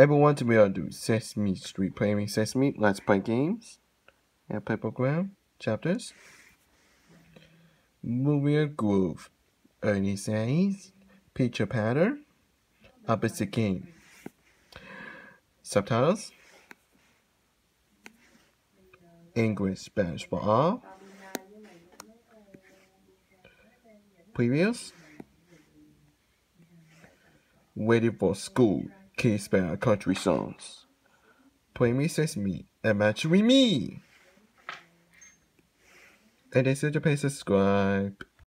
Everyone to be able to do Sesame Street, playing Sesame, let's play games, and play program, chapters. Movie Groove, Ernie says, Picture Pattern, Opposite Game. Subtitles, English, Spanish for all. Previews, Waiting for School, Kids Band Country Songs. Play Me Sesame and match with me. And they said to pay subscribe.